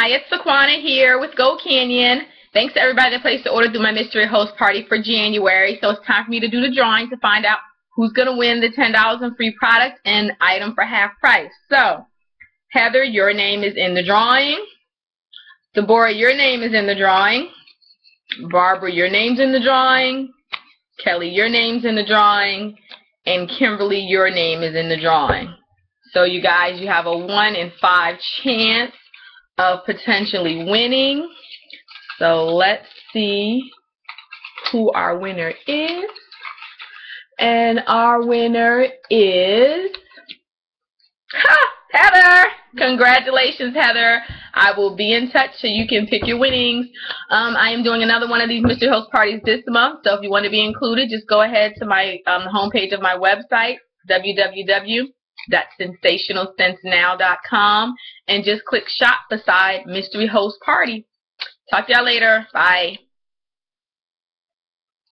Hi, it's Saquana here with Gold Canyon. Thanks to everybody that placed the order through my mystery host party for January. So it's time for me to do the drawing to find out who's going to win the $10 in free product and item for half price. So, Heather, your name is in the drawing. Deborah, your name is in the drawing. Barbara, your name's in the drawing. Kelly, your name's in the drawing. And Kimberly, your name is in the drawing. So you guys, you have a 1 in 5 chance of potentially winning. So let's see who our winner is. And our winner is ha, Heather. Congratulations, Heather. I will be in touch so you can pick your winnings. Um, I am doing another one of these Mr. Host parties this month, so if you want to be included, just go ahead to my um, homepage of my website, www.sensationalscentsnow.com, and just click shop beside Mystery Host Party. Talk to y'all later. Bye.